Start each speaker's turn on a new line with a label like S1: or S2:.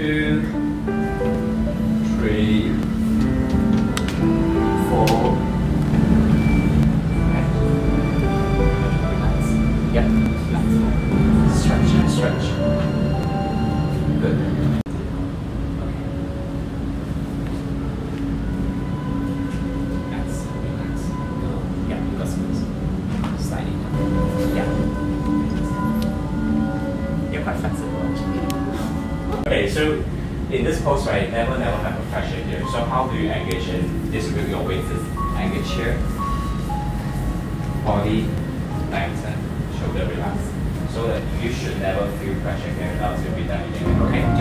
S1: two, three, four. Relax. Yep. Stretch. Stretch. Good. Relax. Relax. Yeah, you got space. Slightly. Yeah. You're quite flexible. Okay, so in this pose, right, never, never have a pressure here. So how do you engage and distribute your weight? Is engage here, body lengthen, shoulder relax. So that you should never feel pressure here, else you'll be damaging okay?